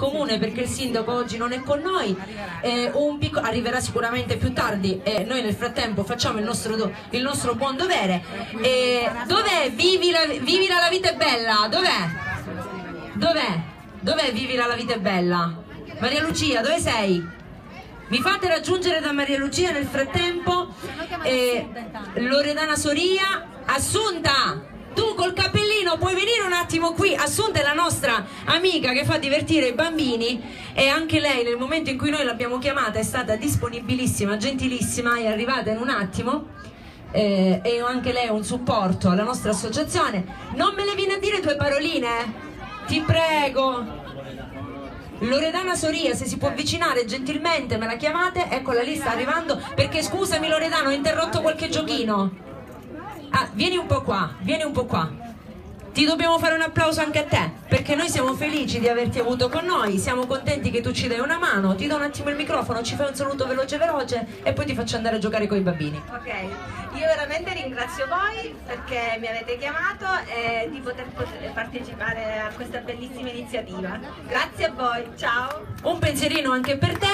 comune perché il sindaco oggi non è con noi, eh, picco, arriverà sicuramente più tardi e noi nel frattempo facciamo il nostro, il nostro buon dovere. Eh, dov'è? Vivi la, la vita è bella, dov'è? Dov'è? Dov'è vivila la vita è bella? Maria Lucia, dove sei? Mi fate raggiungere da Maria Lucia nel frattempo eh, Loredana Soria, Assunta, tu col cappellino puoi venire un attimo qui Assunta è la nostra amica che fa divertire i bambini e anche lei nel momento in cui noi l'abbiamo chiamata è stata disponibilissima, gentilissima è arrivata in un attimo eh, e anche lei è un supporto alla nostra associazione non me le viene a dire due paroline? ti prego Loredana Soria, se si può avvicinare gentilmente me la chiamate, ecco la lista arrivando, perché scusami Loredana ho interrotto qualche giochino. Ah, vieni un po' qua, vieni un po' qua. Ti dobbiamo fare un applauso anche a te, perché noi siamo felici di averti avuto con noi, siamo contenti che tu ci dai una mano, ti do un attimo il microfono, ci fai un saluto veloce veloce e poi ti faccio andare a giocare con i bambini. Ok, io veramente ringrazio voi perché mi avete chiamato e di poter partecipare a questa bellissima iniziativa. Grazie a voi, ciao! Un pensierino anche per te,